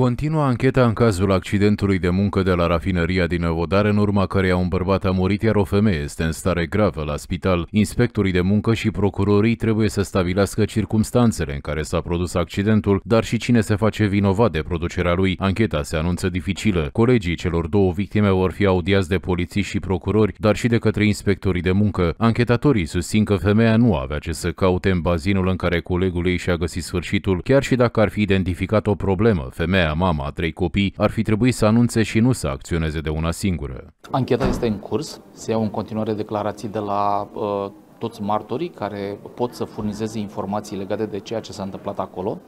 Continuă ancheta în cazul accidentului de muncă de la rafinăria din Năvodar, în urma căreia un bărbat a murit, iar o femeie este în stare gravă la spital. Inspectorii de muncă și procurorii trebuie să stabilească circumstanțele în care s-a produs accidentul, dar și cine se face vinovat de producerea lui. Ancheta se anunță dificilă. Colegii celor două victime vor fi audiați de polițiști și procurori, dar și de către inspectorii de muncă. Anchetatorii susțin că femeia nu avea ce să caute în bazinul în care colegul ei și-a găsit sfârșitul, chiar și dacă ar fi identificat o problemă. Femeia Femeia, mama a trei copii, ar fi trebuit să anunțe și nu să acționeze de una singură. Ancheta este în curs, se iau în continuare declarații de la uh, toți martorii care pot să furnizeze informații legate de ceea ce s-a întâmplat acolo.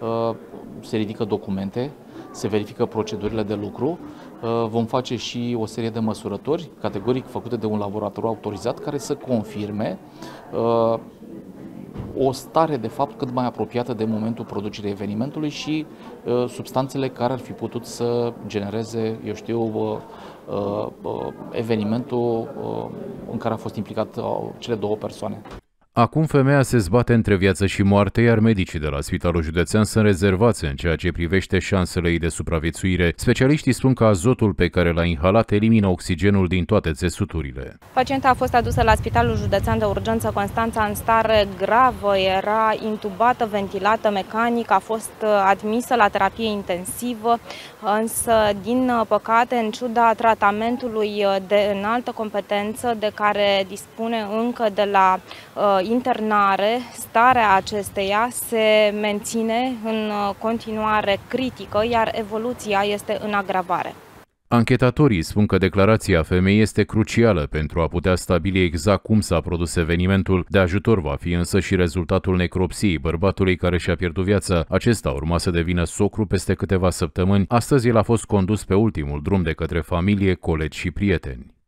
Uh, se ridică documente, se verifică procedurile de lucru, uh, vom face și o serie de măsurători categoric făcute de un laborator autorizat care să confirme uh, o stare de fapt cât mai apropiată de momentul producerii evenimentului și uh, substanțele care ar fi putut să genereze, eu știu, uh, uh, uh evenimentul uh, în care a fost implicat uh, cele două persoane. Acum femeia se zbate între viață și moarte, iar medicii de la Spitalul Județean sunt rezervați în ceea ce privește șansele ei de supraviețuire. Specialiștii spun că azotul pe care l-a inhalat elimină oxigenul din toate țesuturile. Pacienta a fost adusă la Spitalul Județean de Urgență Constanța în stare gravă, era intubată, ventilată mecanic, a fost uh, admisă la terapie intensivă, însă, din păcate, în ciuda tratamentului uh, de înaltă competență de care dispune încă de la uh, internare, starea acesteia se menține în uh, continuare critică, iar evoluția este în agravare. Anchetatorii spun că declarația femeii este crucială pentru a putea stabili exact cum s-a produs evenimentul. De ajutor va fi însă și rezultatul necropsiei bărbatului care și-a pierdut viața. Acesta urma să devină socru peste câteva săptămâni. Astăzi el a fost condus pe ultimul drum de către familie, colegi și prieteni.